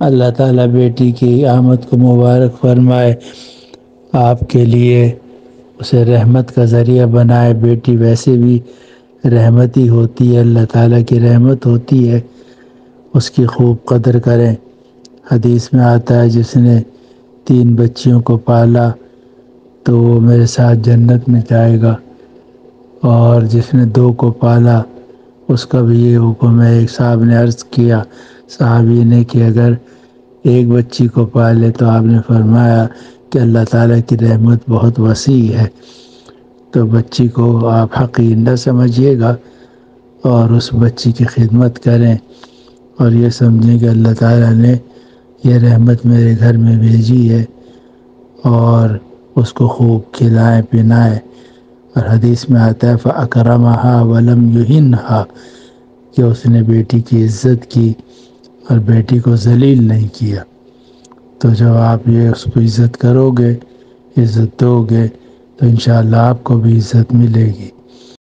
अल्लाह ताला बेटी की आमद को मुबारक फरमाए, आपके लिए उसे रहमत का ज़रिया बनाए। बेटी वैसे भी रहमत ही होती है, अल्लाह ताला की रहमत होती है, उसकी खूब कदर करें। हदीस में आता है, जिसने तीन बच्चियों को पाला तो वो मेरे साथ जन्नत में जाएगा, और जिसने दो को पाला उसका भी ये हुक्म है एक साहब ने अर्ज़ किया, साहबी ने कि अगर एक बच्ची को पाले तो आपने फरमाया कि अल्लाह ताला की रहमत बहुत वसी है। तो बच्ची को आप हकीर न समझिएगा और उस बच्ची की खिदमत करें और ये समझें कि अल्लाह ताला ने ये रहमत मेरे घर में भेजी है और उसको खूब खिलाएँ, पिलाएँ। और हदीस में आता है फ़ाकरमहा वलम युहिनहा कि उसने बेटी की इज़्ज़त की और बेटी को जलील नहीं किया। तो जब आप ये उसको इज़्ज़त करोगे, इज़्ज़त दोगे तो इन आपको भी इज़्ज़त मिलेगी।